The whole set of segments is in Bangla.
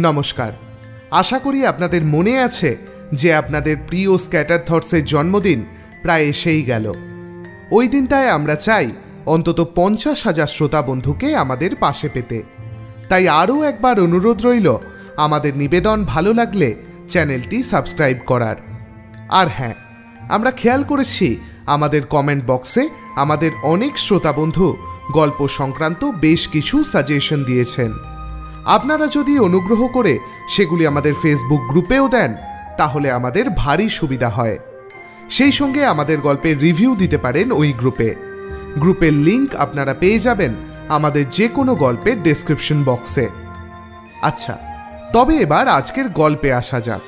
নমস্কার। আশা করি আপনাদের মনে আছে যে আপনাদের প্রিয় স্ক্যাটার থটসের জন্মদিন প্রায় এসেই গেল। ওই দিনটায় আমরা চাই অন্তত পঞ্চাশ হাজার শ্রোতা বন্ধুকে আমাদের পাশে পেতে। তাই আরও একবার অনুরোধ রইল, আমাদের নিবেদন ভালো লাগলে চ্যানেলটি সাবস্ক্রাইব করার। আর হ্যাঁ আমরা খেয়াল করেছি আমাদের কমেন্ট বক্সে আমাদের অনেক শ্রোতা বন্ধু গল্প সংক্রান্ত বেশ কিছু সাজেশন দিয়েছেন। আপনারা যদি অনুগ্রহ করে সেগুলি আমাদের ফেসবুক গ্রুপেও দেন, তাহলে আমাদের ভারী সুবিধা হয়। সেই সঙ্গে আমাদের গল্পের রিভিউ দিতে পারেন ওই গ্রুপে। গ্রুপের লিংক আপনারা পেয়ে যাবেন আমাদের যে কোনো গল্পের ডেসক্রিপশন বক্সে আচ্ছা তবে এবার আজকের গল্পে আসা যাক।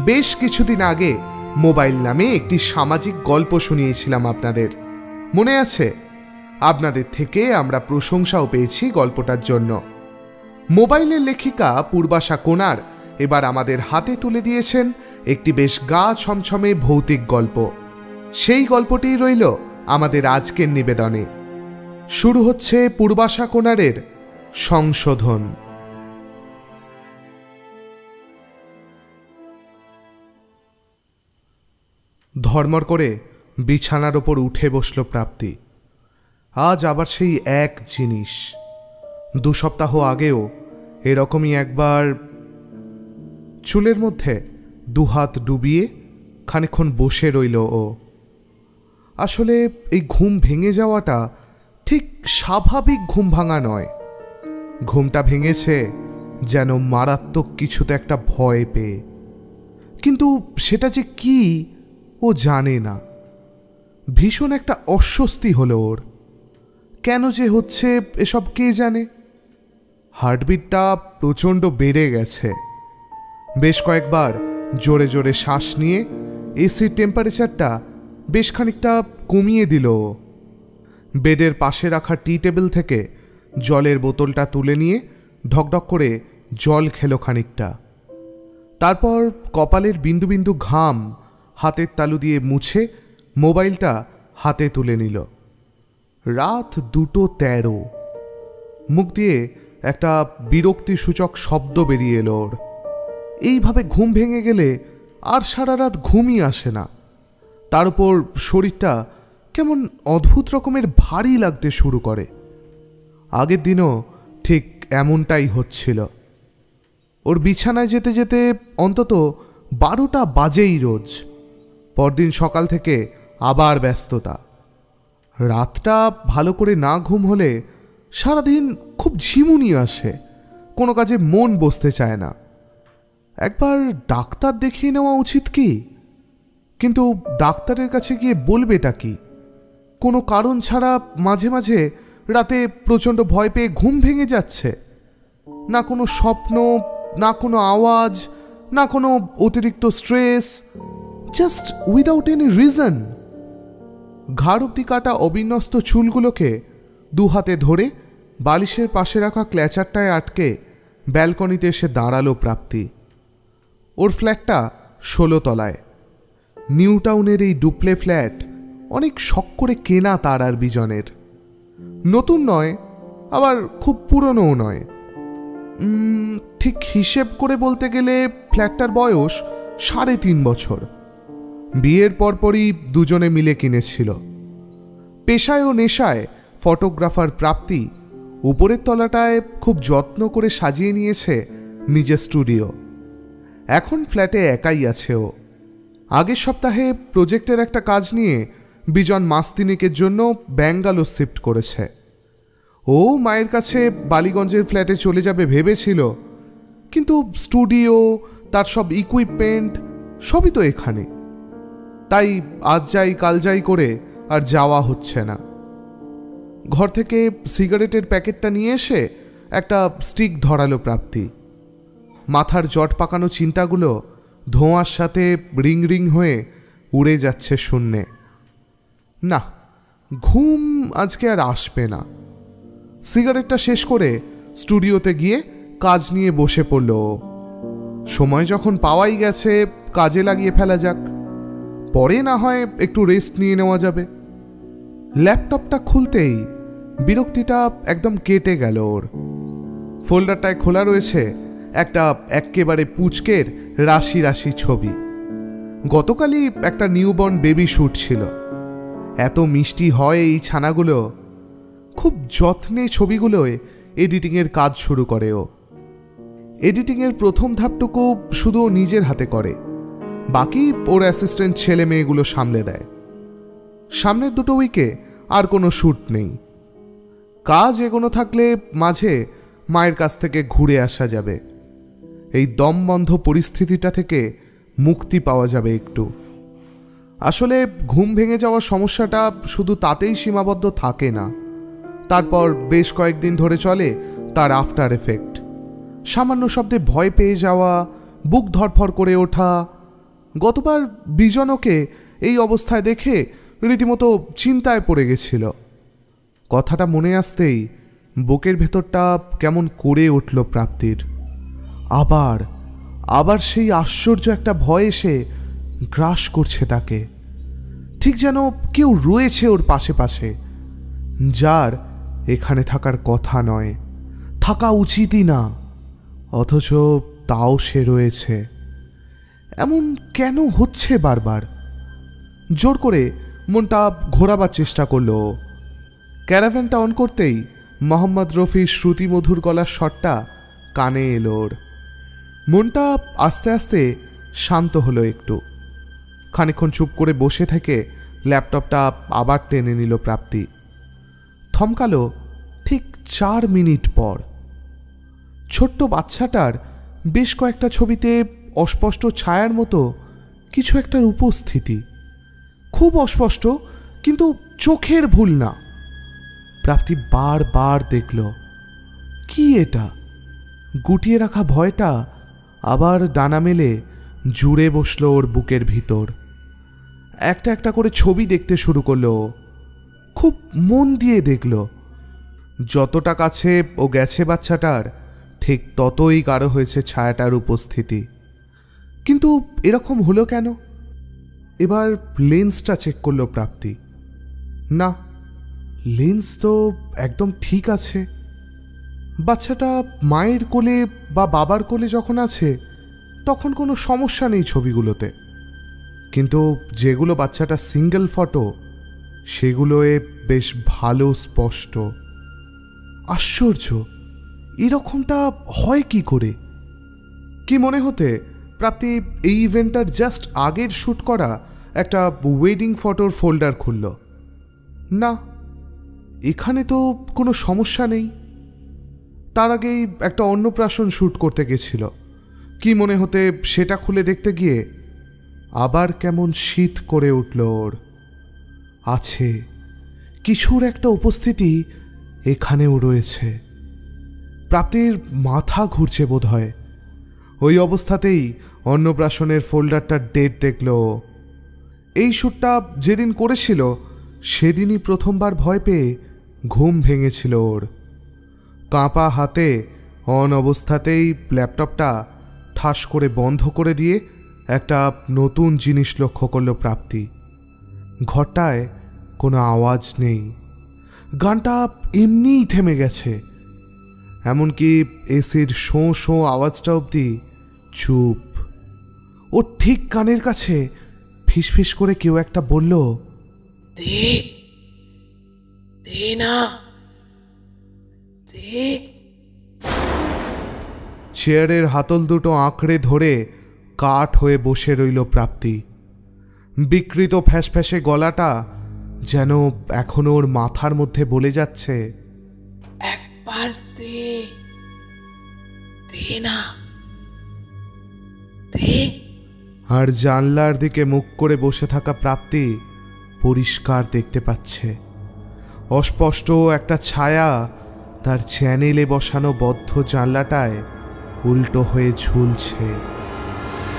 বেশ কিছুদিন আগে মোবাইল নামে একটি সামাজিক গল্প শুনিয়েছিলাম আপনাদের। মনে আছে? আপনাদের থেকে আমরা প্রশংসাও পেয়েছি গল্পটার জন্য। মোবাইলের লেখিকা পূর্বাশা কোনার এবার আমাদের হাতে তুলে দিয়েছেন একটি বেশ গা ছমছমে ভৌতিক গল্প। সেই গল্পটিই রইল আমাদের আজকের নিবেদনে। শুরু হচ্ছে পূর্বাশা কোনারের সংশোধন। ধর্মর করে বিছানার ওপর উঠে বসল প্রাপ্তি। আজ আবার সেই এক জিনিস। দু সপ্তাহ আগেও এরকমই একবার চুলের মধ্যে দুহাত ডুবিয়ে খানিক্ষণ বসে রইল ও। আসলে এই ঘুম ভেঙে যাওয়াটা ঠিক স্বাভাবিক ঘুম ভাঙা নয়। ঘুমটা ভেঙেছে যেন মারাত্মক কিছুতে একটা ভয় পেয়ে। কিন্তু সেটা যে কি, ও জানে না। ভীষণ একটা অস্বস্তি হলো ওর। কেন যে হচ্ছে, এসব কে জানে? হার্টবিটটা প্রচণ্ড বেড়ে গেছে। বেশ কয়েকবার জোরে জোরে শ্বাস নিয়ে এসির টেম্পারেচারটা বেশ খানিকটা কমিয়ে দিল বেডের পাশে রাখা টি টেবিল থেকে জলের বোতলটা তুলে নিয়ে ঢকঢক করে জল খেলো খানিকটা। তারপর কপালের বিন্দু বিন্দু ঘাম হাতের তালু দিয়ে মুছে মোবাইলটা হাতে তুলে নিল। রাত দুটো তেরো। মুখ দিয়ে একটা বিরক্তিসূচক শব্দ বেরিয়ে এলো ওর। এইভাবে ঘুম ভেঙে গেলে আর সারা রাত ঘুমই আসে না। তার উপর শরীরটা কেমন অদ্ভুত রকমের ভারী লাগতে শুরু করে। আগের দিনও ঠিক এমনটাই হচ্ছিল। ওর বিছানায় যেতে যেতে অন্তত বারোটা বাজেই রোজ। পরদিন সকাল থেকে আবার ব্যস্ততা। রাতটা ভালো করে না ঘুম হলে সারাদিন খুব ঝিমুনি আসে, কোনো কাজে মন বসতে চায় না। একবার ডাক্তার দেখিয়ে নেওয়া উচিত কি? কিন্তু ডাক্তারের কাছে গিয়ে বলবেটা কি? কোনো কারণ ছাড়া মাঝে মাঝে রাতে প্রচণ্ড ভয় পেয়ে ঘুম ভেঙে যাচ্ছে। না কোনো স্বপ্ন, না কোনো আওয়াজ, না কোনো অতিরিক্ত stress just without any reason ঘাড় অব্দি কাটা অবিন্যস্ত চুলগুলোকে দু হাতে ধরে বালিশের পাশে রাখা ক্ল্যাচারটায় আটকে ব্যালকনিতে এসে দাঁড়াল প্রাপ্তি। ওর ফ্ল্যাটটা ষোলো তলায়। নিউ টাউনের এই ডুপ্লে ফ্ল্যাট অনেক শখ করে কেনা তার আর বিজনের। নতুন নয়, আবার খুব পুরনোও নয়। ঠিক হিসেব করে বলতে গেলে ফ্ল্যাটটার বয়স সাড়ে তিন বছর। বিয়ের পরপরই দুজনে মিলে কিনেছিল। পেশায় ও নেশায় ফটোগ্রাফার প্রাপ্তি উপরের তলাটায় খুব যত্ন করে সাজিয়ে নিয়েছে নিজের স্টুডিও। এখন ফ্ল্যাটে একাই আছে ও। আগের সপ্তাহে প্রজেক্টের একটা কাজ নিয়ে বিজন মাস তিনেকের জন্য ব্যাঙ্গালোর শিফট করেছে। ও মায়ের কাছে বালিগঞ্জের ফ্ল্যাটে চলে যাবে ভেবেছিল, কিন্তু স্টুডিও, তার সব ইকুইপমেন্ট সবই তো এখানে। তাই আজ যাই, কাল যাই করে আর যাওয়া হচ্ছে না। ঘর থেকে সিগারেটের প্যাকেটটা নিয়ে এসে একটা স্টিক ধরালো প্রাপ্তি। মাথার জট পাকানো চিন্তাগুলো ধোঁয়ার সাথে রিং রিং হয়ে উড়ে যাচ্ছে শূন্যে। না, ঘুম আজকে আর আসবে না। সিগারেটটা শেষ করে স্টুডিওতে গিয়ে কাজ নিয়ে বসে পড়ল সময় যখন পাওয়াই গেছে, কাজে লাগিয়ে ফেলা যাক। পরে না হয় একটু রেস্ট নিয়ে নেওয়া যাবে। ল্যাপটপটা খুলতেই বিরক্তিটা একদম কেটে গেল ওর। ফোল্ডারটায় খোলা রয়েছে একটা এক্কেবারে পুচকের রাশি রাশি ছবি। গতকালই একটা নিউবর্ন বেবি শ্যুট ছিল। এত মিষ্টি হয় এই ছানাগুলো। খুব যত্নে ছবিগুলোয় এডিটিংয়ের কাজ শুরু করে ও। এডিটিংয়ের প্রথম ধাপটুকু শুধু নিজের হাতে করে। বাকি ওর অ্যাসিস্ট্যান্ট ছেলে মেয়েগুলো সামলে দেয়। সামনের দুটো উইকে আর কোনো শ্যুট নেই। কাজ এগোনো থাকলে মাঝে মায়ের কাছ থেকে ঘুরে আসা যাবে। এই দমবন্ধ পরিস্থিতিটা থেকে মুক্তি পাওয়া যাবে একটু। আসলে ঘুম ভেঙে যাওয়ার সমস্যাটা শুধু তাতেই সীমাবদ্ধ থাকে না। তারপর বেশ কয়েকদিন ধরে চলে তার আফটার এফেক্ট সামান্য শব্দে ভয় পেয়ে যাওয়া, বুক ধরফর করে ওঠা। গতবার বিজনকে এই অবস্থায় দেখে রীতিমতো চিন্তায় পড়ে গেছিল। কথাটা মনে আসতেই বুকের ভেতরটা কেমন করে উঠল প্রাপ্তির। আবার আবার সেই আশ্চর্য একটা ভয় এসে গ্রাস করছে তাকে। ঠিক যেন কেউ রয়েছে ওর পাশে পাশে। যার এখানে থাকার কথা নয়, থাকা উচিতই না, অথচ তাও সে রয়েছে। এমন কেন হচ্ছে বারবার? জোর করে মনটা ঘোরাবার চেষ্টা করল। ক্যারাভ্যানটা অন করতেই মোহাম্মদ রফির শ্রুতিমধুর গলার শটটা কানে এলো ওর। মনটা আস্তে আস্তে শান্ত হলো একটু। খানিক্ষণ চুপ করে বসে থেকে ল্যাপটপটা আবার টেনে নিল প্রাপ্তি। থমকালো ঠিক চার মিনিট পর। ছোট্ট বাচ্চাটার বেশ কয়েকটা ছবিতে অস্পষ্ট ছায়ার মতো কিছু একটার উপস্থিতি। খুব অস্পষ্ট, কিন্তু চোখের ভুল না। প্রাপ্তি বারবার দেখল, কি এটা? গুটিয়ে রাখা ভয়টা? আবার ডানা মেলে জুড়ে বসল ওর বুকের ভিতর। একটা একটা করে ছবি দেখতে শুরু করল খুব মন দিয়ে দেখল, যতটা কাছে ও গেছে বাচ্চাটার, ঠিক ততই গাঢ় হয়েছে ছায়াটার উপস্থিতি। কিন্তু এরকম হলো কেন? এবার লেন্সটা চেক করল প্রাপ্তি। না লেন্স তো একদম ঠিক আছে। বাচ্চাটা মায়ের কোলে বা বাবার কোলে যখন আছে, তখন কোনো সমস্যা নেই ছবিগুলোতে। কিন্তু যেগুলো বাচ্চাটা সিঙ্গেল ফটো সেগুলোয় বেশ ভালো, স্পষ্ট। আশ্চর্য! এরকমটা হয় কি করে? কি মনে হতে, প্রাপ্তি, এই ইভেন্টটার জাস্ট আগের শ্যুট করা একটা ওয়েডিং ফটোর ফোল্ডার খুলল। না, এখানে তো কোনো সমস্যা নেই। তার আগেই একটা অন্নপ্রাশন শ্যুট করতে গেছিল। কি মনে হতে সেটা খুলে দেখতে গিয়ে আবার কেমন শীত করে উঠল ওর। আছে কিছুর একটা উপস্থিতি এখানেও রয়েছে। প্রাপ্তির মাথা ঘুরছে বোধ হয় ওই অবস্থাতেই অন্নপ্রাশনের ফোল্ডারটার ডেট দেখল। এই শ্যুটটা যেদিন করেছিল, সেদিনই প্রথমবার ভয় পেয়ে ঘুম ভেঙেছিল ওর। কাঁপা হাতে, অন অবস্থাতেই ল্যাপটপটা ঠাস করে বন্ধ করে দিয়ে একটা নতুন জিনিস লক্ষ্য করল প্রাপ্তি। ঘরটায় কোনো আওয়াজ নেই। গানটা এমনিই থেমে গেছে। এমনকি এসির শোঁ শোঁ আওয়াজটা অবধি চুপ। ও ঠিক কানের কাছে ফিসফিস করে কেউ একটা বলল দে দে না দে। চেয়ারের হাতল দুটো আঁকড়ে ধরে কাঠ হয়ে বসে রইল প্রাপ্তি। বিকৃত ফ্যাসফ্যাসে গলাটা যেন এখনও ওর মাথার মধ্যে বলে যাচ্ছে একবার দে দে না দে। আর জানলার দিকে মুখ করে বসে থাকা প্রাপ্তি পরিষ্কার দেখতে পাচ্ছে। অস্পষ্ট একটা ছায়া তার চ্যানেলে বসানো বদ্ধ জানলাটায় উল্টো হয়ে ঝুলছে।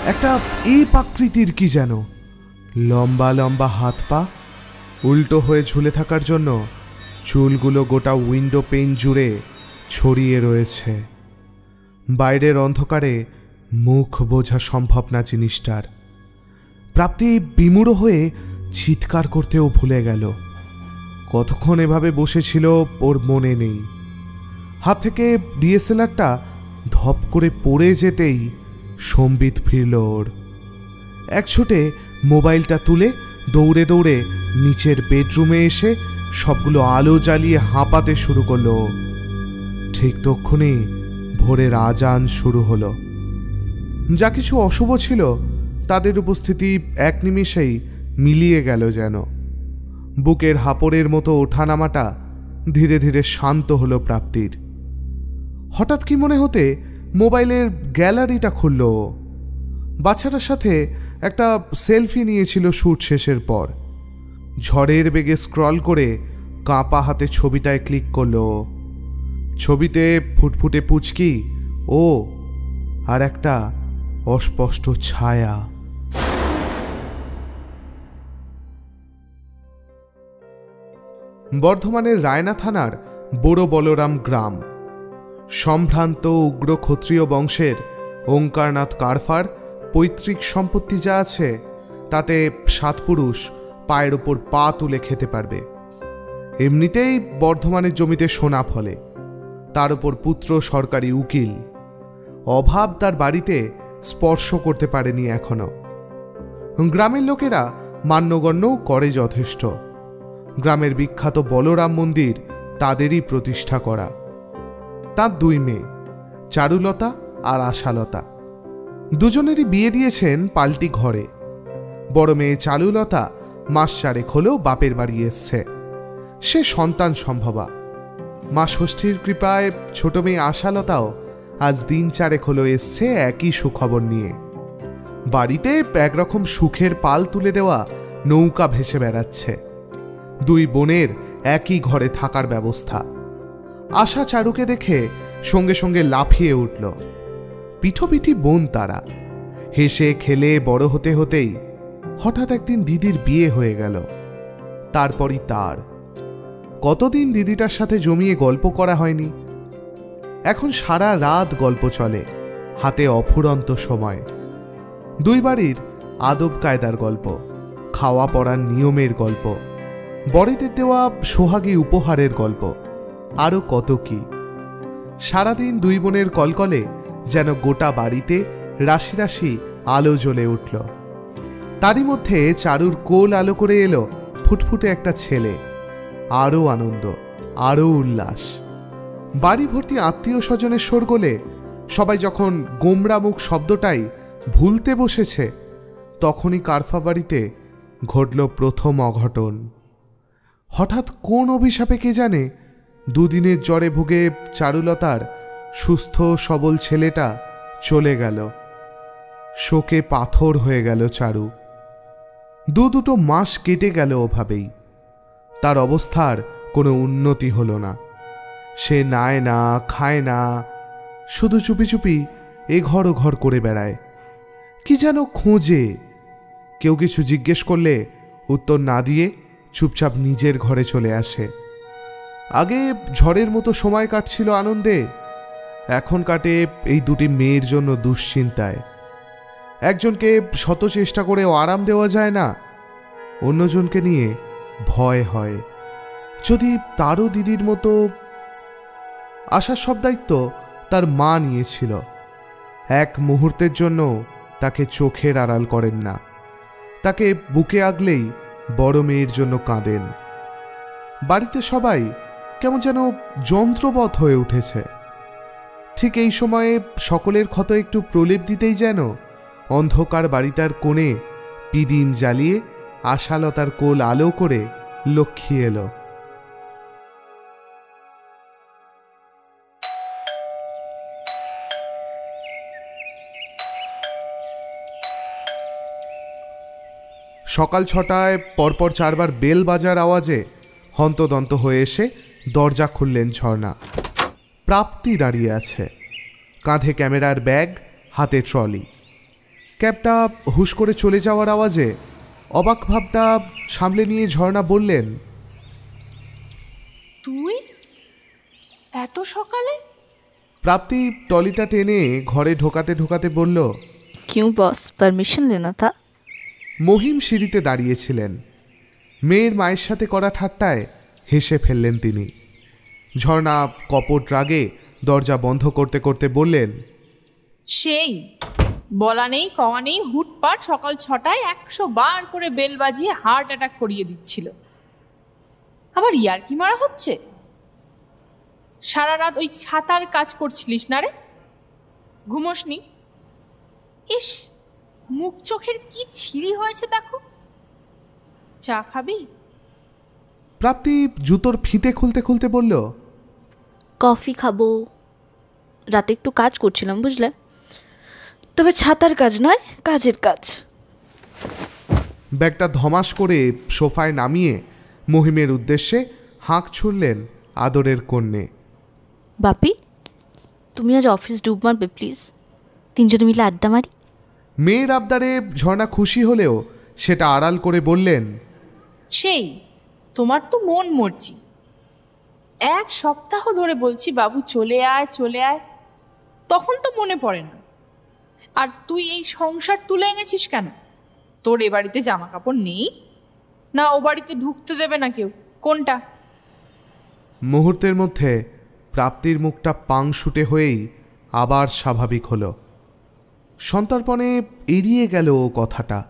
একটা এ প্রাকৃতির কি যেন? লম্বা লম্বা হাত পা উল্টো হয়ে ঝুলে থাকার জন্য চুলগুলো গোটা উইন্ডো পেন জুড়ে ছড়িয়ে রয়েছে। বাইরের অন্ধকারে মুখ বোঝা সম্ভব না জিনিসটার। প্রাপ্তি বিমূঢ় হয়ে চিৎকার করতেও ভুলে গেল। কতক্ষণ এভাবে বসেছিল ওর মনে নেই। হাত থেকে ডিএসএলআরটা ধপ করে পড়ে যেতেই সম্বিত ফিরল ওর। এক ছোটে মোবাইলটা তুলে দৌড়ে দৌড়ে নিচের বেডরুমে এসে সবগুলো আলো জ্বালিয়ে হাঁপাতে শুরু করল। ঠিক তক্ষুনি ভোরের আজান শুরু হলো। যা কিছু অশুভ ছিল, তাদের উপস্থিতি এক নিমিষেই মিলিয়ে গেল যেন। বুকের হাপড়ের মতো ওঠানামাটা ধীরে ধীরে শান্ত হলো প্রাপ্তির। হঠাৎ কি মনে হতে মোবাইলের গ্যালারিটা খুলল বাচ্চাটার সাথে একটা সেলফি নিয়েছিল শ্যুট শেষের পর। ঝড়ের বেগে স্ক্রল করে কাঁপা হাতে ছবিটায় ক্লিক করল। ছবিতে ফুটফুটে পুচকি, ও, আর একটা অস্পষ্ট ছায়া। বর্ধমানের রায়না থানার বড় বলরাম গ্রাম। সম্ভ্রান্ত উগ্র ক্ষত্রিয় বংশের ওঙ্কারনাথ কারফার পৈতৃক সম্পত্তি যা আছে, তাতে সাত পুরুষ পায়ের ওপর পা তুলে খেতে পারবে। এমনিতেই বর্ধমানের জমিতে সোনা ফলে। তার উপর পুত্র সরকারি উকিল। অভাব তার বাড়িতে স্পর্শ করতে পারেনি এখনও গ্রামের লোকেরা মান্যগণ্যও করে যথেষ্ট। গ্রামের বিখ্যাত বলরাম মন্দির তাদেরই প্রতিষ্ঠা করা। তার দুই মেয়ে, চারুলতা আর আশালতা। দুজনেরই বিয়ে দিয়েছেন পাল্টি ঘরে। বড় মেয়ে চারুলতা মাস চারেক হলেও বাপের বাড়ি এসছে। সে সন্তান সম্ভবা। মা ষষ্ঠীর কৃপায় ছোট মেয়ে আশালতাও আজ দিন চারেক হলো এসছে একই সুখবর নিয়ে। বাড়িতে একরকম সুখের পাল তুলে দেওয়া নৌকা ভেসে বেড়াচ্ছে। দুই বোনের একই ঘরে থাকার ব্যবস্থা। আশা চারুকে দেখে সঙ্গে সঙ্গে লাফিয়ে উঠল। পিঠোপিঠি বোন তারা। হেসে খেলে বড় হতে হতেই হঠাৎ একদিন দিদির বিয়ে হয়ে গেল। তারপরই তার। কতদিন দিদিটার সাথে জমিয়ে গল্প করা হয়নি? এখন সারা রাত গল্প চলে, হাতে অফুরন্ত সময়। দুই বাড়ির আদব কায়দার গল্প, খাওয়া পড়ার নিয়মের গল্প বড়িতে দেওয়া সোহাগী উপহারের গল্প আরও কত কি। সারাদিন দুই বোনের কলকলে যেন গোটা বাড়িতে রাশি রাশি আলো জ্বলে উঠল। তারই মধ্যে চারুর কোল আলো করে এলো ফুটফুটে একটা ছেলে। আরও আনন্দ আরও উল্লাস। বাড়ি ভর্তি আত্মীয় স্বজনের শোরগোলে সবাই যখন গোমরামুখ শব্দটাই ভুলতে বসেছে, তখনই কারফা বাড়িতে ঘটল প্রথম অঘটন। হঠাৎ কোন অভিশাপে কে জানে দুদিনের জ্বরে ভুগে চারুলতার সুস্থ সবল ছেলেটা চলে গেল। শোকে পাথর হয়ে গেল চারু। দু দুটো মাস কেটে গেল ওভাবেই। তার অবস্থার কোনো উন্নতি হলো না। সে নায় না, খায় না, শুধু চুপি চুপি এ ঘর ও ঘর করে বেড়ায়। কি যেন খোঁজে। কেউ কিছু জিজ্ঞেস করলে উত্তর না দিয়ে চুপচাপ নিজের ঘরে চলে আসে। আগে ঝড়ের মতো সময় কাটছিল আনন্দে, এখন কাটে এই দুটি মেয়ের জন্য দুশ্চিন্তায়। একজনকে শত চেষ্টা করেও আরাম দেওয়া যায় না, অন্যজনকে নিয়ে ভয় হয়। যদি তারও দিদির মতো আসার সব দায়িত্ব তার মা নিয়েছিল। এক মুহূর্তের জন্য তাকে চোখের আড়াল করেন না। তাকে বুকে আগলেই বড় মেয়ের জন্য কাঁদেন। বাড়িতে সবাই কেমন যেন যন্ত্রবৎ হয়ে উঠেছে। ঠিক এই সময়ে সকলের ক্ষত একটু প্রলেপ দিতেই যেন অন্ধকার বাড়িটার কোণে পিদিম জ্বালিয়ে আশালতার কোল আলো করে লক্ষ্মী এলো। সকাল ছটায় পরপর চারবার বেল বাজার আওয়াজে হন্তদন্ত হয়ে এসে দরজা খুললেন ঝর্ণা। প্রাপ্তি দাঁড়িয়ে আছে। কাঁধে ক্যামেরার ব্যাগ হাতে ট্রলি। ক্যাবটা হুশ করে চলে যাওয়ার আওয়াজে অবাক ভাবটা সামলে নিয়ে ঝর্ণা বললেন তুই? এত সকালে? প্রাপ্তি টলিটা টেনে ঘরে ঢোকাতে ঢোকাতে বলল কিউ বস পারমিশন লেনা থা। মহিম সিঁড়িতে দাঁড়িয়েছিলেন। মেয়ের মায়ের সাথে করা ঠাট্টায় হেসে ফেললেন তিনি। ঝর্ণা কপট রাগে দরজা বন্ধ করতে করতে বললেন, সেই, বলা নেই, কওয়া নেই, হুটপাট সকাল ছটায় একশো বার করে বেল বাজিয়ে হার্ট অ্যাটাক করিয়ে দিচ্ছিল। আবার ইয়ার কি মারা হচ্ছে? সারা রাত ওই ছাতার কাজ করছিলিস না রে? ঘুমোসনি? ইস মুখ চোখের কি ছিঁড়ি হয়েছে দেখো? চা খাবি? প্রাপ্তি জুতোর ফিতে খুলতে খুলতে বলল কফি খাব। রাতে একটু কাজ করছিলাম বুঝলে? তবে ছাতার কাজ নয় কাজের কাজ। ব্যাগটা ধমাস করে সোফায় নামিয়ে মহিমের উদ্দেশ্যে হাঁক ছুড়লেন আদরের কন্যে। বাপি তুমি আজ অফিস ডুব মারবে প্লিজ। তিনজনে মিলে আড্ডা মারি। মেয়ের আবদারে ঝর্ণা খুশি হলেও সেটা আড়াল করে বললেন সেই তোমার তো মন মরছি এক সপ্তাহ ধরে বলছি বাবু চলে আয় চলে আয়। তখন তো মনে পড়ে না। আর তুই এই সংসার তুলে এনেছিস কেন? তোর এ বাড়িতে জামা কাপড় নেই? না ও বাড়িতে ঢুকতে দেবে না কেউ? কোনটা? মুহূর্তের মধ্যে প্রাপ্তির মুখটা পাংশুটে হয়েই আবার স্বাভাবিক হলো। সন্তর্পণে এড়িয়ে গেল ও কথাটা।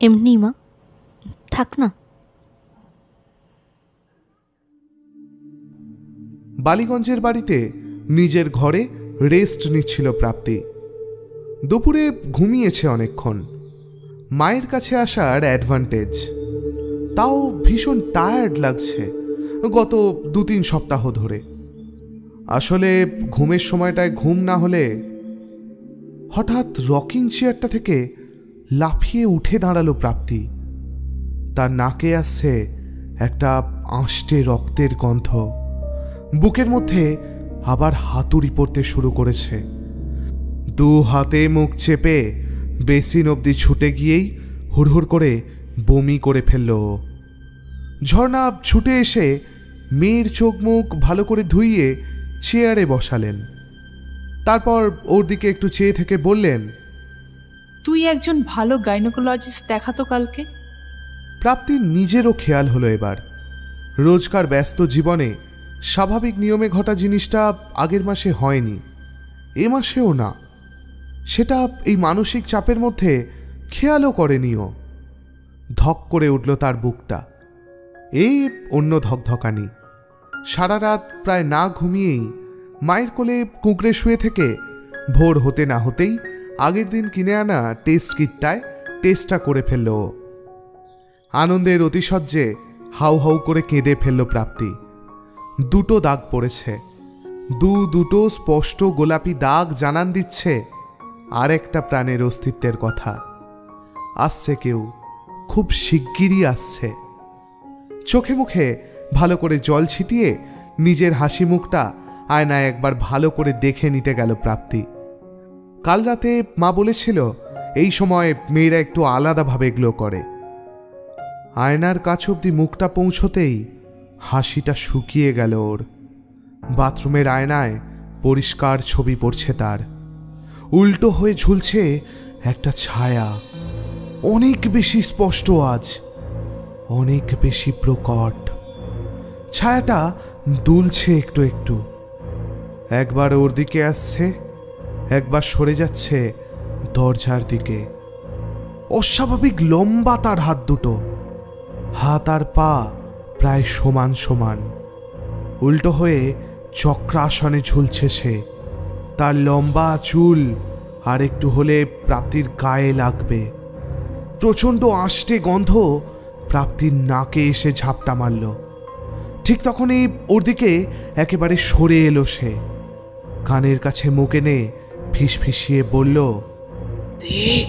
এমনি মা থাক না। বালিগঞ্জের বাড়িতে নিজের ঘরে রেস্ট নিচ্ছিল প্রাপ্তি। দুপুরে ঘুমিয়েছে অনেকক্ষণ। মায়ের কাছে আসার অ্যাডভান্টেজ তাও ভীষণ টায়ার্ড লাগছে গত দু তিন সপ্তাহ ধরে। আসলে ঘুমের সময়টায় ঘুম না হলে হঠাৎ রকিং চেয়ারটা থেকে লাফিয়ে উঠে দাঁড়াল প্রাপ্তি। তার নাকে আসছে একটা আঁশটে রক্তের গন্ধ। বুকের মধ্যে আবার হাতুড়ি পড়তে শুরু করেছে। দু হাতে মুখ চেপে বেসিন অবধি ছুটে গিয়েই হুড়হুড় করে বমি করে ফেলল ঝর্ণা ছুটে এসে মেয়ের চোখ মুখ ভালো করে ধুইয়ে চেয়ারে বসালেন। তারপর ওর দিকে একটু চেয়ে থেকে বললেন তুই একজন ভালো গাইনোকোলজিস্ট দেখাতো কালকে? প্রাপ্তির নিজেরও খেয়াল হলো এবার। রোজকার ব্যস্ত জীবনে স্বাভাবিক নিয়মে ঘটা জিনিসটা আগের মাসে হয়নি এ মাসেও না। সেটা এই মানসিক চাপের মধ্যে খেয়ালও করেনিও। ধক করে উঠল তার বুকটা। এই অন্য ধকধকানি। সারা রাত প্রায় না ঘুমিয়েই মায়ের কোলে কুঁকড়ে শুয়ে থেকে ভোর হতে না হতেই আগের দিন কিনে আনা টেস্ট কিটটায় টেস্টটা করে ফেলল। আনন্দের অতিশয্যে হাউ হাউ করে কেঁদে ফেলল প্রাপ্তি। দুটো দাগ পড়েছে। দু দুটো স্পষ্ট গোলাপি দাগ জানান দিচ্ছে আর একটা প্রাণের অস্তিত্বের কথা। আসছে কেউ, খুব শিগগিরই আসছে। চোখে মুখে ভালো করে জল ছিটিয়ে নিজের হাসি মুখটা আয়নায় একবার ভালো করে দেখে নিতে গেল প্রাপ্তি। কাল রাতে মা বলেছিল, এই সময় মেয়েরা একটু আলাদাভাবে গ্লো করে। আয়নার কাছ অব্দি মুখটা পৌঁছতেই হাসিটা শুকিয়ে গেল ওর। বাথরুমের আয়নায় পরিষ্কার ছবি পড়ছে তার। উল্টো হয়ে ঝুলছে একটা ছায়া। অনেক বেশি স্পষ্ট আজ, অনেক বেশি প্রকট। ছায়াটা দুলছে একটু একটু। একবার ওর দিকে আসছে, একবার সরে যাচ্ছে দরজার দিকে। অস্বাভাবিক লম্বা তার হাত দুটো। হাত আর পা প্রায় সমান সমান। উল্টো হয়ে চক্রাসনে ঝুলছে সে। তার লম্বা চুল আর একটু হলে প্রাপ্তির গায়ে লাগবে। প্রচণ্ড আষ্টে গন্ধ প্রাপ্তির নাকে এসে ঝাপটা মারল। ঠিক তখনই ওর দিকে একেবারে সরে এলো সে। কানের কাছে মুখ এনে বলল দে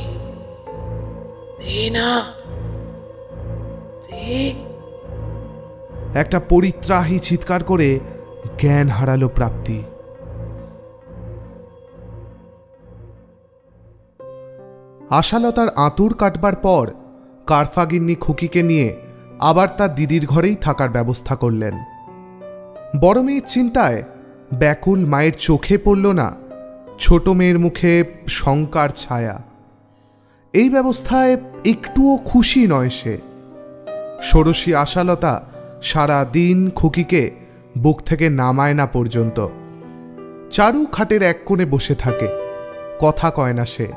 দে না দে। একটা পরিত্রাহী চিৎকার করে জ্ঞান হারালো প্রাপ্তি। আশালতার আঁতুর কাটবার পর কারফাগিন্নি খুকিকে নিয়ে আবার তার দিদির ঘরেই থাকার ব্যবস্থা করলেন। বড় মেয়ের চিন্তায় ব্যাকুল মায়ের চোখে পড়ল না, ছোট মেয়ের মুখে শঙ্কার ছায়া। এই ব্যবস্থায় একটুও খুশি নয় সে। ষোড়শী আশালতা সারা দিন খুকিকে বুক থেকে নামায় না পর্যন্ত। চারু খাটের এক কোণে বসে থাকে, কথা কয় না সে।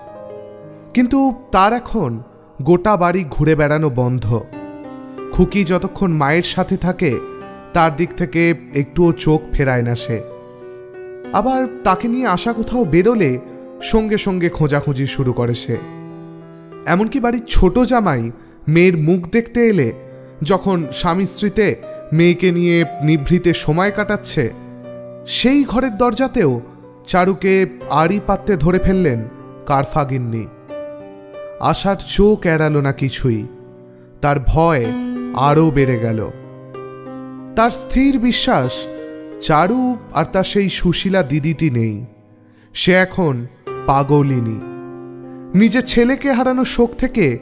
কিন্তু তার এখন গোটা বাড়ি ঘুরে বেড়ানো বন্ধ। খুকি যতক্ষণ মায়ের সাথে থাকে, তার দিক থেকে একটুও চোখ ফেরায় না সে। আবার তাকে নিয়ে আসা কোথাও বেরোলে সঙ্গে সঙ্গে খোঁজাখুঁজি শুরু করে সে। এমনকি বাড়ির ছোট জামাই মেয়ের মুখ দেখতে এলে যখন স্বামী স্ত্রীতে মেয়েকে নিয়ে নিভৃতে সময় কাটাচ্ছে, সেই ঘরের দরজাতেও চারুকে আড়ি পাত্রে ধরে ফেললেন কারফাগিন্নি। আশার চোখ এড়ালো না কিছুই, তার ভয় আরও বেড়ে গেল। তার স্থির বিশ্বাস চারু আর তার সেই সুশীলা দিদিটি নেই। সে এখন পাগলিনী। নিজের ছেলেকে হারানোর শোক থেকে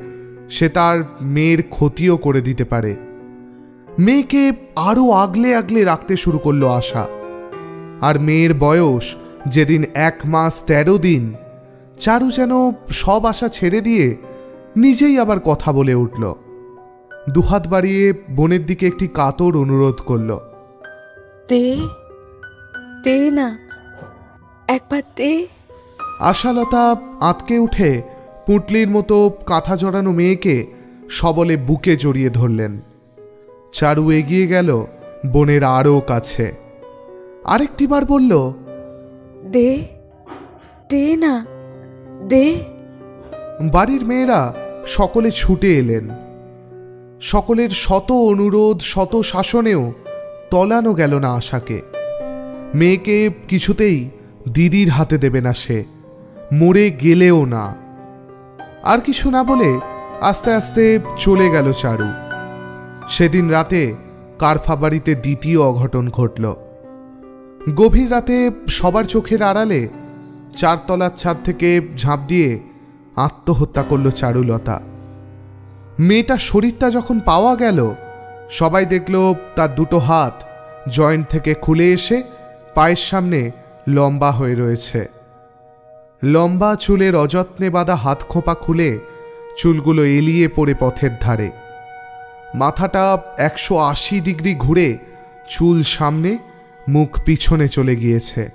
সে তার মেয়ের ক্ষতিও করে দিতে পারে। মেয়েকে আরও আগলে আগলে রাখতে শুরু করল আশা। আর মেয়ের বয়স যেদিন এক মাস তেরো দিন, চারু যেন সব আশা ছেড়ে দিয়ে নিজেই আবার কথা বলে উঠল। দুহাত বাড়িয়ে বোনের দিকে একটি কাতর অনুরোধ করল। দে দে না একবার দে। আশালতা আঁতকে উঠে পুঁটলির মতো কাঁথা জড়ানো মেয়েকে সবলে বুকে জড়িয়ে ধরলেন। চারু এগিয়ে গেল বোনের আরও কাছে। আরেকটিবার বলল দে দে না দে। বাড়ির মেয়েরা সকলে ছুটে এলেন। সকলের শত অনুরোধ শত শাসনেও তলানো গেল না আশাকে। মেয়েকে কিছুতেই দিদির হাতে দেবে না সে, মরে গেলেও না। আর কিছু না বলে আস্তে আস্তে চলে গেল চারু। সেদিন রাতে কারফা বাড়িতে দ্বিতীয় অঘটন ঘটল। গভীর রাতে সবার চোখের আড়ালে চারতলার ছাদ থেকে ঝাঁপ দিয়ে আত্মহত্যা করল চারুলতা মেয়েটার শরীরটা যখন পাওয়া গেল সবাই দেখল তার দুটো হাত জয়েন্ট থেকে খুলে এসে পায়ের সামনে লম্বা হয়ে রয়েছে। লম্বা চুলের অযত্নে বাঁধা হাত খোঁপা খুলে চুলগুলো এলিয়ে পড়ে পথের ধারে। মাথাটা একশো আশি ডিগ্রি ঘুরে চুল সামনে, মুখ পিছনে চলে গিয়েছে।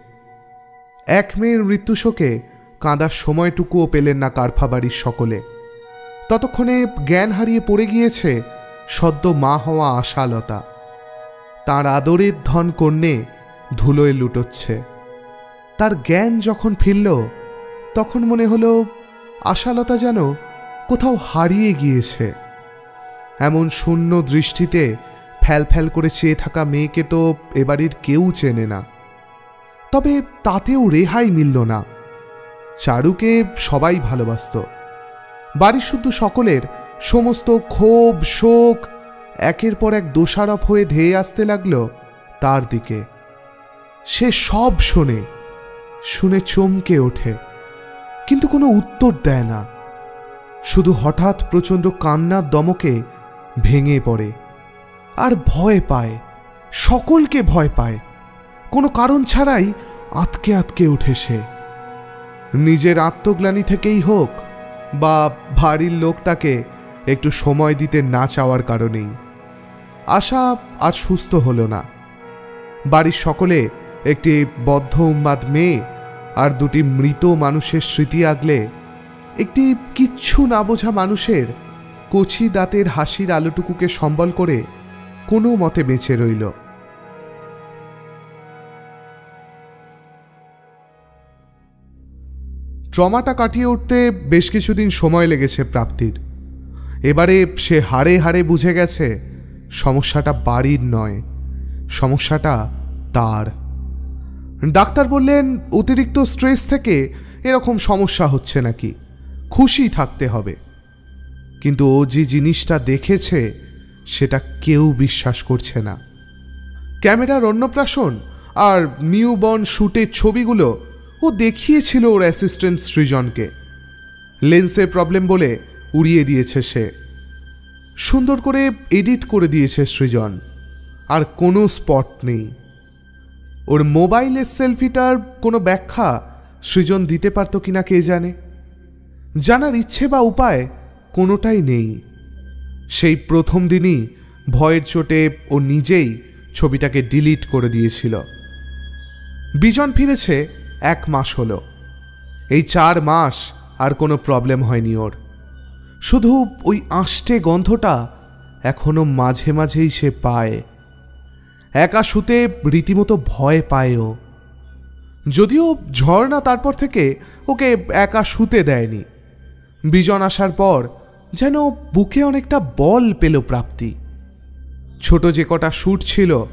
এক মেয়ের মৃত্যুশোকে কাঁদার সময়টুকুও পেলেন না কারফাবাড়ির সকলে। ততক্ষণে জ্ঞান হারিয়ে পড়ে গিয়েছে সদ্য মা হওয়া আশালতা। তার আদরের ধন কন্যে ধুলোয় লুটোচ্ছে। তার জ্ঞান যখন ফিরল, তখন মনে হলো আশালতা যেন কোথাও হারিয়ে গিয়েছে। এমন শূন্য দৃষ্টিতে ফ্যাল ফ্যাল করে চেয়ে থাকা মেয়েকে তো এবাড়ির কেউ চেনে না। তবে তাতেও রেহাই মিলল না। চারুকে সবাই ভালোবাসত। বাড়ি শুদ্ধ সকলের সমস্ত ক্ষোভ, শোক একের পর এক দোষারোপ হয়ে ধেয়ে আসতে লাগল তার দিকে। সে সব শোনে, শুনে চমকে ওঠে, কিন্তু কোনো উত্তর দেয় না। শুধু হঠাৎ প্রচণ্ড কান্নার দমকে ভেঙে পড়ে আর ভয় পায়, সকলকে ভয় পায়। কোনো কারণ ছাড়াই আতকে আতকে ওঠে সে। নিজের আত্মগ্লানি থেকেই হোক বা বাড়ির লোক তাকে একটু সময় দিতে না চাওয়ার কারণেই। আশা আর সুস্থ হলো না। বাড়ির সকলে একটি বদ্ধ উন্মাদ মেয়ে আর দুটি মৃত মানুষের স্মৃতি আগলে একটি কিচ্ছু না বোঝা মানুষের কচি দাঁতের হাসির আলোটুকুকে সম্বল করে কোনো মতে বেঁচে রইল। ট্রমাটা কাটিয়ে উঠতে বেশ কিছুদিন সময় লেগেছে প্রাপ্তির। এবারে সে হাড়ে হাড়ে বুঝে গেছে, সমস্যাটা বাড়ির নয়, সমস্যাটা তার। ডাক্তার বললেন, অতিরিক্ত স্ট্রেস থেকে এরকম সমস্যা হচ্ছে নাকি? খুশি থাকতে হবে। কিন্তু ও যে জিনিসটা দেখেছে, সেটা কেউ বিশ্বাস করছে না। ক্যামেরার অন্নপ্রাশন আর নিউবর্ন শ্যুটের ছবিগুলো ও দেখিয়েছিল ওর অ্যাসিস্ট্যান্ট সৃজনকে। লেন্সের প্রবলেম বলে উড়িয়ে দিয়েছে সে। সুন্দর করে এডিট করে দিয়েছে সৃজন, আর কোনো স্পট নেই। ওর মোবাইলের সেলফিটার কোনো ব্যাখ্যা সৃজন দিতে পারত কিনা কে জানে? জানার ইচ্ছে বা উপায় কোনোটাই নেই। সেই প্রথম দিনই ভয়ের চোটে ও নিজেই ছবিটাকে ডিলিট করে দিয়েছিল। বিজন ফিরেছে এক মাস হলো। এই চার মাস আর কোনো প্রবলেম হয়নি ওর। শুধু ওই আষ্টে গন্ধটা এখনও মাঝে মাঝেই সে পায়। একা শুতে রীতিমতো ভয় পায় ও যদিও ঝর্ণা তারপর থেকে ওকে একা শুতে দেয়নি। বিজন আসার পর যেন বুকে অনেকটা বল পেল প্রাপ্তি। ছোট যে কটা শ্যুট ছিল,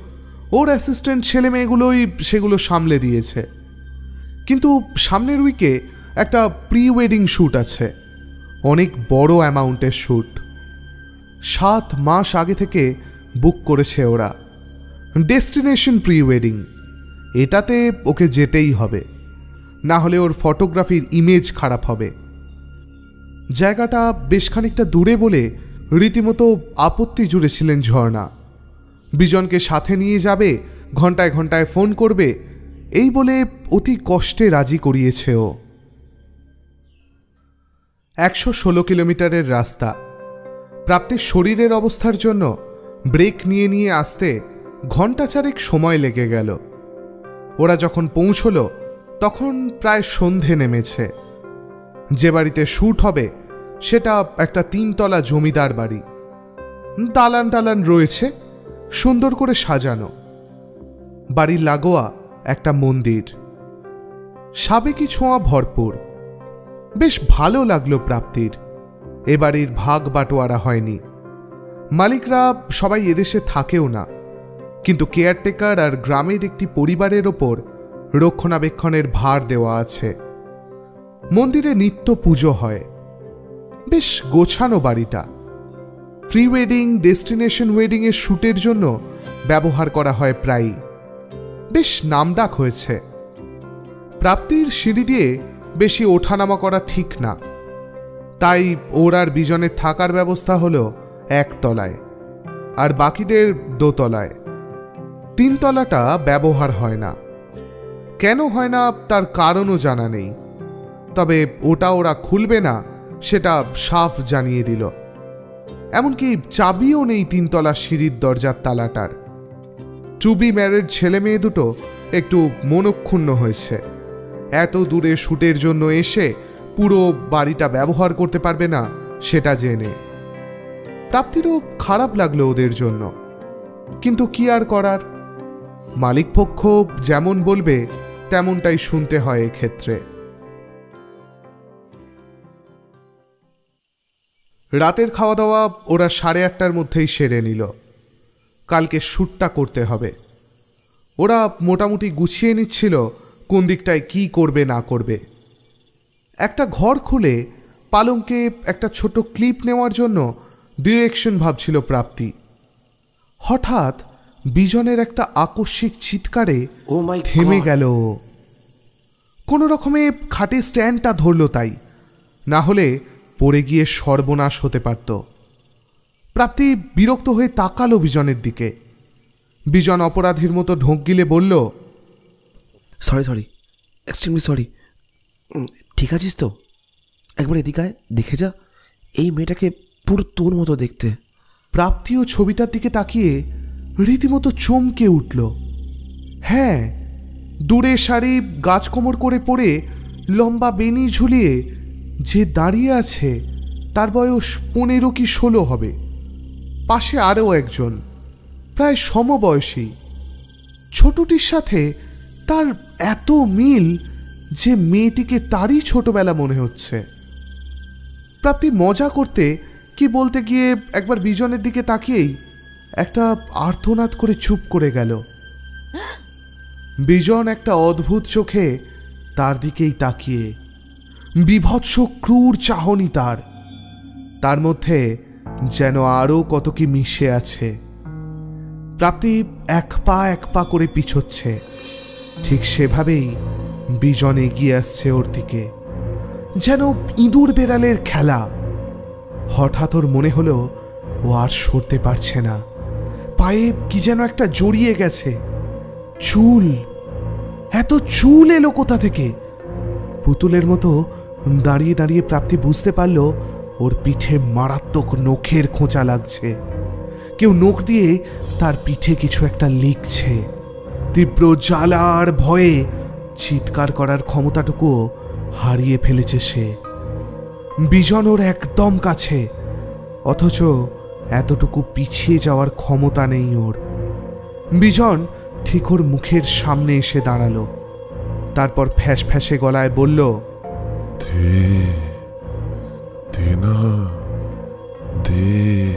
ওর অ্যাসিস্ট্যান্ট ছেলে মেয়েগুলোই সেগুলো সামলে দিয়েছে। কিন্তু সামনের উইকে একটা প্রি ওয়েডিং শ্যুট আছে। অনেক বড় অ্যামাউন্টের শ্যুট সাত মাস আগে থেকে বুক করেছে ওরা। ডেস্টিনেশন প্রি ওয়েডিং এটাতে ওকে যেতেই হবে। না হলে ওর ফটোগ্রাফির ইমেজ খারাপ হবে। জায়গাটা বেশ খানিকটা দূরে বলে রীতিমতো আপত্তি জুড়েছিলেন ঝর্ণা। বিজনকে সাথে নিয়ে যাবে, ঘন্টায় ঘন্টায় ফোন করবে, এই বলে অতি কষ্টে রাজি করিয়েছে ও। একশো ষোলো কিলোমিটারের রাস্তা। প্রাপ্তির শরীরের অবস্থার জন্য ব্রেক নিয়ে নিয়ে আসতে ঘণ্টা চারেক সময় লেগে গেল। ওরা যখন পৌঁছল, তখন প্রায় সন্ধে নেমেছে। যে বাড়িতে শ্যুট হবে, সেটা একটা তিনতলা জমিদার বাড়ি। দালান টালান রয়েছে, সুন্দর করে সাজানো। বাড়ির লাগোয়া একটা মন্দির। সাবেকি ছোঁয়া ভরপুর। বেশ ভালো লাগল প্রাপ্তির। এ বাড়ির ভাগ বাটোয়ারা হয়নি। মালিকরা সবাই এদেশে থাকেও না। কিন্তু কেয়ারটেকার আর গ্রামের একটি পরিবারের ওপর রক্ষণাবেক্ষণের ভার দেওয়া আছে। মন্দিরে নিত্য পুজো হয়। বেশ গোছানো বাড়িটা। প্রি ওয়েডিং ডেস্টিনেশন ওয়েডিংয়ের শ্যুটের জন্য ব্যবহার করা হয় প্রায়ই। বেশ নামডাক হয়েছে। প্রাপ্তির সিঁড়ি দিয়ে বেশি ওঠানামা করা ঠিক না। তাই ওর আর বিজনের থাকার ব্যবস্থা হলো একতলায় আর বাকিদের দোতলায়। তিনতলাটা ব্যবহার হয় না। কেন হয় না তার কারণও জানা নেই। তবে ওটা ওরা খুলবে না, সেটা সাফ জানিয়ে দিল। এমনকি চাবিও নেই তিনতলা সিঁড়ির দরজার তালাটার। টু বি ম্যারেড ছেলে মেয়ে দুটো একটু মনক্ষুণ্ণ হয়েছে। এত দূরে শ্যুটের জন্য এসে পুরো বাড়িটা ব্যবহার করতে পারবে না, সেটা জেনে। প্রাপ্তিরও খারাপ লাগল ওদের জন্য। কিন্তু কি আর করার? মালিকপক্ষ যেমন বলবে, তেমনটাই শুনতে হয় এক্ষেত্রে। রাতের খাওয়া দাওয়া ওরা সাড়ে আটটার মধ্যেই সেরে নিল। কালকে শ্যুটটা করতে হবে। ওরা মোটামুটি গুছিয়ে নিচ্ছিল কোন দিকটায় কি করবে না করবে। একটা ঘর খুলে পালঙ্কে একটা ছোট ক্লিপ নেওয়ার জন্য ডিরেকশন ভাবছিল প্রাপ্তি। হঠাৎ বিজনের একটা আকস্মিক চিৎকারে ও থেমে গেল। কোনো রকমে খাটে স্ট্যান্ডটা ধরলো তাই না হলে পড়ে গিয়ে সর্বনাশ হতে পারত। প্রাপ্তি বিরক্ত হয়ে তাকালো বিজনের দিকে। বিজন অপরাধীর মতো ঢোক গিলে বলল সরি সরি এক্সট্রিমলি সরি ঠিক আছিস তো? একবার এদিকে আয়, দেখে যা। এই মেয়েটাকে পুরো তোর মতো দেখতে। প্রাপ্তিও ছবিটার দিকে তাকিয়ে রীতিমতো চমকে উঠল। হ্যাঁ দূরে শাড়ি গাছকোমর করে পড়ে লম্বা বেনি ঝুলিয়ে যে দাঁড়িয়ে আছে তার বয়স পনেরো কি ষোলো হবে। পাশে আরও একজন প্রায় সমবয়সী। ছোটটির সাথে তার এত মিল যে মেয়েটিকে তারই ছোটবেলা মনে হচ্ছে। প্রাপ্তি মজা করতে, কি বলতে গিয়ে একবার বিজনের দিকে তাকিয়েই একটা আর্তনাদ করে চুপ করে গেল। বিজন একটা অদ্ভুত চোখে তার দিকেই তাকিয়ে। বিভৎস, ক্রূর চাহনি তার। তার মধ্যে যেন আরও কত কি মিশে আছে। প্রাপ্তি এক পা এক পা করে পিছোচ্ছে। ঠিক সেভাবেই বিজন এগিয়ে আসছে ওর দিকে। যেন ইঁদুর বেড়ালের খেলা। হঠাৎ ওর মনে হলো ও আর সরতে পারছে না। পায়ে কি যেন একটা জড়িয়ে গেছে। চুল। এত চুল এলো কোথা থেকে? পুতুলের মতো দাঁড়িয়ে দাঁড়িয়ে প্রাপ্তি বুঝতে পারল ওর পিঠে মারাত্মক নখের খোঁচা লাগছে। কেউ নখ দিয়ে তার পিঠে কিছু একটা লিখছে। তীব্র জ্বালার ভয়ে চিৎকার করার ক্ষমতাটুকুও হারিয়ে ফেলেছে সে। বিজন ওর একদম কাছে অথচ এতটুকু পিছিয়ে যাওয়ার ক্ষমতা নেই ওর। বিজন ঠিক ওর মুখের সামনে এসে দাঁড়াল। তারপর ফ্যাস ফ্যাসে গলায় বলল দে দে না দে।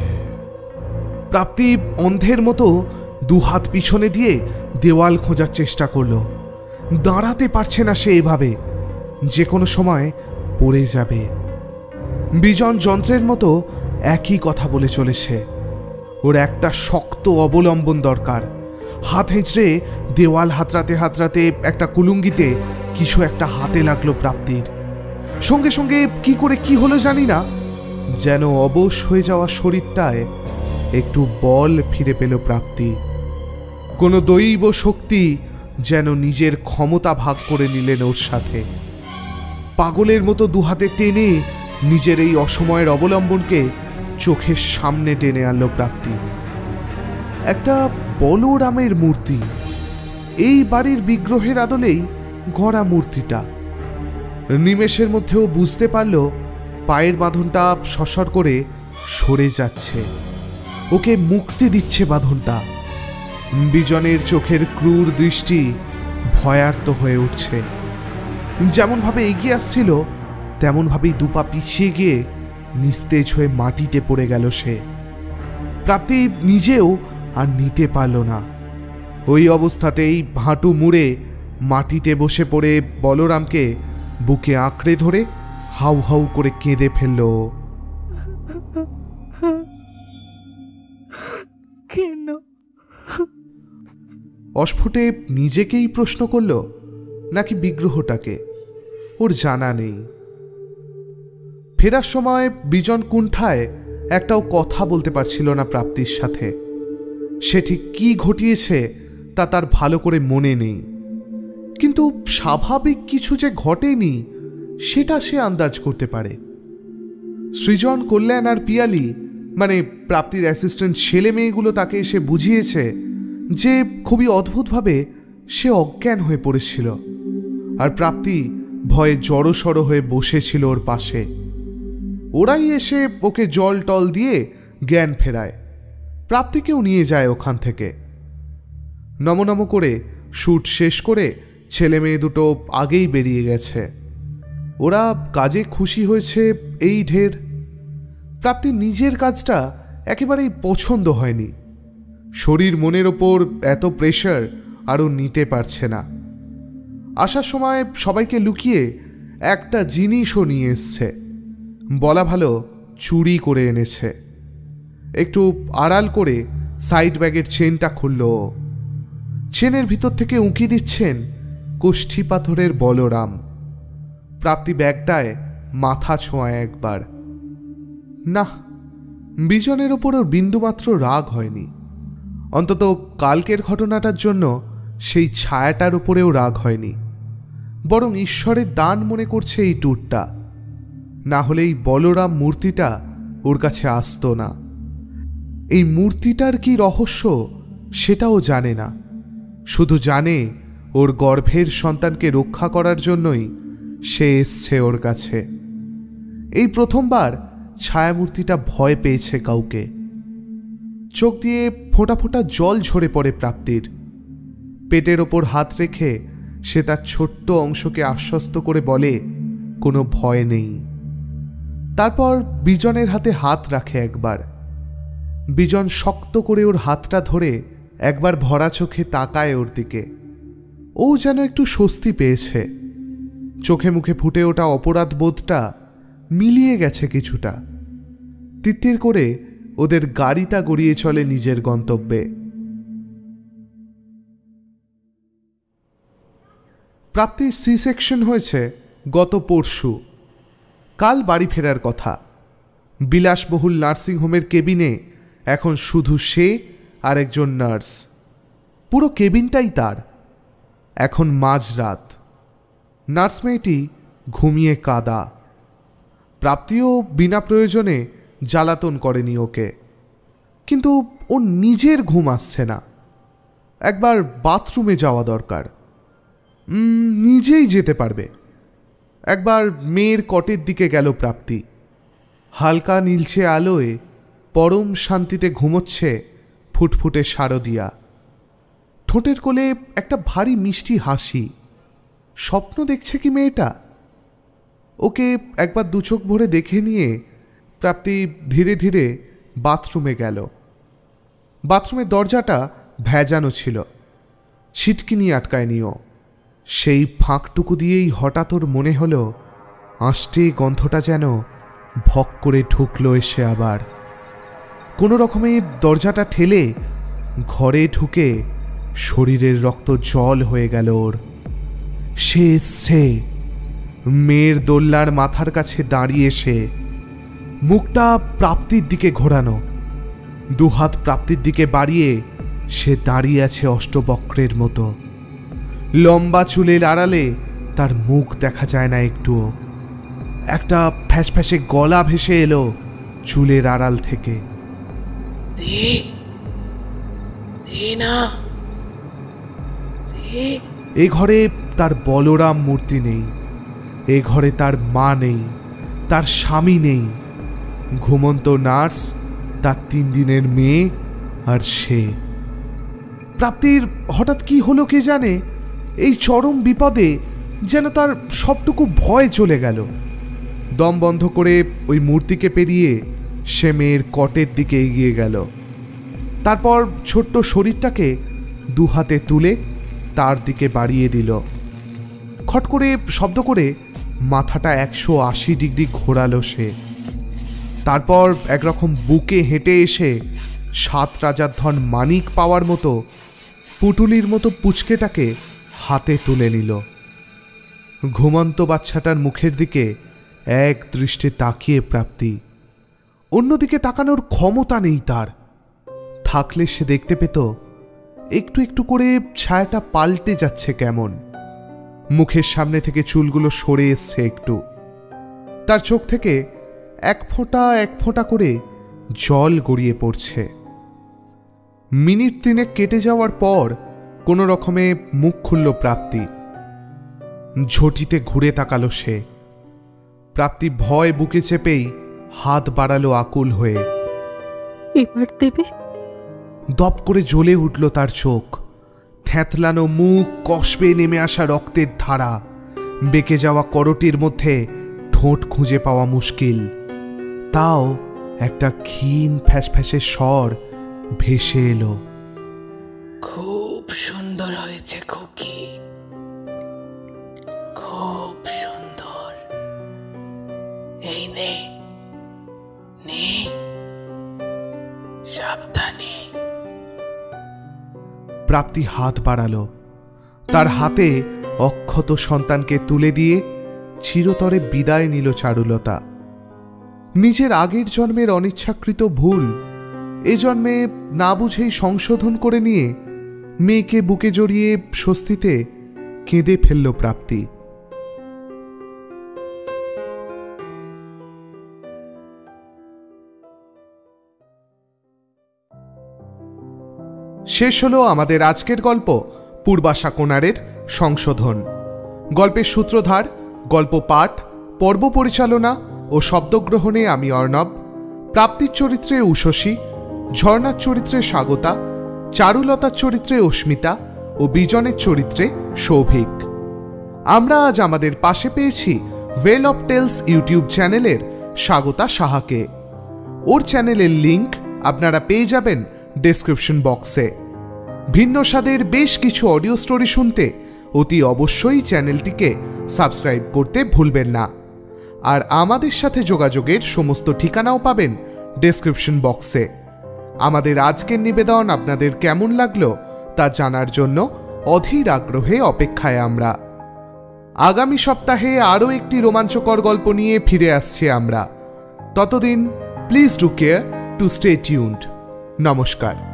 প্রাপ্তি অন্ধের মতো দু হাত পিছনে দিয়ে দেওয়াল খোঁজার চেষ্টা করল। দাঁড়াতে পারছে না সে এভাবে। যে কোনো সময় পড়ে যাবে। বিজন যন্ত্রের মতো একই কথা বলে চলেছে। ওর একটা শক্ত অবলম্বন দরকার। হাত হেঁচড়ে দেওয়াল হাতড়াতে হাতড়াতে একটা কুলুঙ্গিতে কিছু একটা হাতে লাগল প্রাপ্তির। সঙ্গে সঙ্গে কি করে কি হলো জানি না। যেন অবশ হয়ে যাওয়া শরীরটায় একটু বল ফিরে পেল প্রাপ্তি। কোনো দৈব শক্তি যেন নিজের ক্ষমতা ভাগ করে নিলেন ওর সাথে। পাগলের মতো দুহাতে টেনে নিজের এই অসময়ের অবলম্বনকে চোখের সামনে টেনে আনলো প্রাপ্তি। একটা বলরামের মূর্তি। এই বাড়ির বিগ্রহের আদলেই গড়া মূর্তিটা। নিমেষের মধ্যেও বুঝতে পারল পায়ের বাঁধনটা সসর করে সরে যাচ্ছে। ওকে মুক্তি দিচ্ছে বাঁধনটা। বিজনের চোখের ক্রূর দৃষ্টি ভয়ার্ত হয়ে উঠছে। যেমনভাবে এগিয়ে আসছিল, তেমনভাবেই দুপা পিছিয়ে গিয়ে নিস্তেজ হয়ে মাটিতে পড়ে গেল সে। প্রাপ্তি নিজেও আর নিতে পারল না। ওই অবস্থাতেই হাঁটু মুড়ে মাটিতে বসে পড়ে বলরামকে বুকে আঁকড়ে ধরে হাউ হাউ করে কেঁদে ফেলল। কেন? অস্ফুটে নিজেকেই প্রশ্ন করল, নাকি বিগ্রহটাকে? ওর জানা নেই। ফেরার সময় বিজন কুণ্ঠায় একটাও কথা বলতে পারছিল না প্রাপ্তির সাথে। সে ঠিক কি ঘটিয়েছে তা তার ভালো করে মনে নেই। কিন্তু স্বাভাবিক কিছু যে ঘটেনি, সেটা সে আন্দাজ করতে পারে। সৃজন, কল্যাণ আর পিয়ালি মানে প্রাপ্তির অ্যাসিস্ট্যান্ট ছেলে মেয়েগুলো তাকে এসে বুঝিয়েছে যে খুবই অদ্ভুতভাবে সে অজ্ঞান হয়ে পড়েছিল আর প্রাপ্তি ভয়ে জড়সড় হয়ে বসেছিল ওর পাশে। ওরাই এসে ওকে জল টল দিয়ে জ্ঞান ফেরায়। প্রাপ্তিকেও নিয়ে যায় ওখান থেকে। নমনম করে শ্যুট শেষ করে ছেলে মেয়ে দুটো আগেই বেরিয়ে গেছে। ওরা কাজে খুশি হয়েছে এই ঢের। প্রাপ্তি নিজের কাজটা একেবারেই পছন্দ হয়নি। শরীর মনের ওপর এত প্রেশার আরও নিতে পারছে না। আসার সময় সবাইকে লুকিয়ে একটা জিনিসও নিয়ে এসছে। বলা ভালো, চুরি করে এনেছে। একটু আড়াল করে সাইড ব্যাগের চেনটা খুলল। চেনের ভিতর থেকে উঁকি দিচ্ছেন কুষ্ঠি পাথরের বলরাম। প্রাপ্তি ব্যাগটায় মাথা ছোঁয়ায় একবার। না বিজনের ওপর ওর বিন্দুমাত্র রাগ হয়নি। অন্তত কালকের ঘটনাটার জন্য সেই ছায়াটার উপরেও রাগ হয়নি। বরং ঈশ্বরের দান মনে করছে এই ট্যুরটা না হলে এই বলরাম মূর্তিটা ওর কাছে আসতো না। এই মূর্তিটার কি রহস্য সেটাও জানে না। শুধু জানে ওর গর্ভের সন্তানকে রক্ষা করার জন্যই সে এসছে ওর কাছে। এই প্রথমবার ছায়ামূর্তিটা ভয় পেয়েছে কাউকে। চোখ দিয়ে ফোঁটা ফোঁটা জল ঝরে পড়ে প্রাপ্তির। পেটের ওপর হাত রেখে সে তার ছোট্ট অংশকে আশ্বস্ত করে বলে, কোনো ভয় নেই। তারপর বিজনের হাতে হাত রাখে একবার। বিজন শক্ত করে ওর হাতটা ধরে একবার ভরা চোখে তাকায় ওর দিকে। ও যেন একটু স্বস্তি পেয়েছে। চোখে মুখে ফুটে ওঠা অপরাধ বোধটা মিলিয়ে গেছে কিছুটা। তিত্তির করে ওদের গাড়িটা গড়িয়ে চলে নিজের গন্তব্যে। প্রাপ্তির সি সেকশন হয়েছে গত পরশু। কাল বাড়ি ফেরার কথা। বিলাসবহুল নার্সিংহোমের কেবিনে এখন শুধু সে আর একজন নার্স। পুরো কেবিনটাই তার। এখন মাঝরাত। নার্স মেয়েটি ঘুমিয়ে কাদা। প্রাপ্তিও বিনা প্রয়োজনে জ্বালাতন করেনি ওকে। কিন্তু ওর নিজের ঘুম আসছে না। একবার বাথরুমে যাওয়া দরকার। নিজেই যেতে পারবে। একবার মেয়ের কটের দিকে গেল প্রাপ্তি। হালকা নীলচে আলোয় পরম শান্তিতে ঘুমোচ্ছে ফুটফুটে শারদিয়া। ঠোঁটের কোলে একটা ভারী মিষ্টি হাসি। স্বপ্ন দেখছে কি মেয়েটা? ওকে একবার দুচোখ ভরে দেখে নিয়ে প্রাপ্তি ধীরে ধীরে বাথরুমে গেল। বাথরুমের দরজাটা ভেজানো ছিল। ছিটকিনি আটকায়নিও সেই ফাঁকটুকু দিয়েই হঠাৎ ওর মনে হলো, আষ্টে গন্ধটা যেন ভক করে ঢুকলো এসে আবার। কোনো রকমে দরজাটা ঠেলে ঘরে ঢুকে শরীরের রক্ত জল হয়ে গেল ওর। সে সে মেয়ের দোল্লার মাথার কাছে দাঁড়িয়ে সে মুখটা প্রাপ্তির দিকে ঘোরানো। দুহাত প্রাপ্তির দিকে বাড়িয়ে সে দাঁড়িয়ে আছে অষ্টবক্রের মতো। লম্বা চুলের আড়ালে তার মুখ দেখা যায় না একটুও। একটা ফ্যাস ফ্যাসে গলা ভেসে এলো চুলের আড়াল থেকে। এ ঘরে তার বলরাম মূর্তি নেই। এ ঘরে তার মা নেই। তার স্বামী নেই। ঘুমন্ত নার্স, তার তিন দিনের মেয়ে আর সে। প্রাপ্তির হঠাৎ কি হলো কে জানে? এই চরম বিপদে যেন তার সবটুকু ভয় চলে গেল। দম বন্ধ করে ওই মূর্তিকে পেরিয়ে সে মেয়ের কটের দিকে এগিয়ে গেল। তারপর ছোট্ট শরীরটাকে দু হাতে তুলে তার দিকে বাড়িয়ে দিল। খট করে শব্দ করে মাথাটা একশো আশি ডিগ্রি ঘোরালো সে। তারপর একরকম বুকে হেঁটে এসে সাত রাজার ধন মানিক পাওয়ার মতো পুটুলির মতো পুচকেটাকে হাতে তুলে নিল। ঘুমন্ত বাচ্চাটার মুখের দিকে এক দৃষ্টে তাকিয়ে প্রাপ্তি। অন্যদিকে তাকানোর ক্ষমতা নেই তার। থাকলে সে দেখতে পেত, একটু একটু করে ছায়াটা পাল্টে যাচ্ছে কেমন। মুখের সামনে থেকে চুলগুলো সরে এসছে একটু। তার চোখ থেকে এক ফোঁটা এক ফোঁটা করে জল গড়িয়ে পড়ছে। মিনিট তিনেক কেটে যাওয়ার পর কোনো রকমে মুখ খুলল প্রাপ্তি। ঝটিতে ঘুরে তাকালো সে। প্রাপ্তি ভয় বুকে চেপেই হাত বাড়ালো আকুল হয়ে। এবার দেবে? দপ করে জ্বলে উঠল তার চোখ। থ্যাঁতলানো মুখ কষবে নেমে আসা রক্তের ধারা। বেঁকে যাওয়া করটির মধ্যে ঠোঁট খুঁজে পাওয়া মুশকিল। তাও একটা ক্ষীণ ফ্যাসফ্যাসের স্বর ভেসে এলো। খুব সুন্দর হয়েছে খুকি। খুব সুন্দর। এই নে নে। সাবধানে। প্রাপ্তি হাত বাড়ালো। তার হাতে অক্ষত সন্তানকে তুলে দিয়ে চিরতরে বিদায় নিল চারুলতা। নিজের আগের জন্মের অনিচ্ছাকৃত ভুল। এ জন্মে না বুঝেই সংশোধন করে নিয়ে মেয়েকে বুকে জড়িয়ে স্বস্তিতে কেঁদে ফেলল প্রাপ্তি। শেষ হলো আমাদের আজকের গল্প, পূর্বাশা কোনারের সংশোধন। গল্পের সূত্রধার, গল্প পাঠ, পর্ব পরিচালনা ও শব্দগ্রহণে আমি অর্ণব, প্রাপ্তির চরিত্রে উষসী ঝর্ণার চরিত্রে স্বাগতা, চারুলতার চরিত্রে অস্মিতা ও বিজনের চরিত্রে সৌভিক আমরা আজ আমাদের পাশে পেয়েছি ওয়েল অফ টেলস ইউটিউব চ্যানেলের স্বাগতা সাহাকে। ওর চ্যানেলের লিংক আপনারা পেয়ে যাবেন ডেসক্রিপশন বক্সে। ভিন্ন স্বাদের বেশ কিছু অডিও স্টোরি শুনতে অতি অবশ্যই চ্যানেলটিকে সাবস্ক্রাইব করতে ভুলবেন না। আর আমাদের সাথে যোগাযোগের সমস্ত ঠিকানাও পাবেন ডেসক্রিপশন বক্সে আমাদের আজকের নিবেদন আপনাদের কেমন লাগল তা জানার জন্য অধীর আগ্রহে অপেক্ষায় আমরা। আগামী সপ্তাহে আরও একটি রোমাঞ্চকর গল্প নিয়ে ফিরে আসছি আমরা। ততদিন please do care to stay tuned নমস্কার।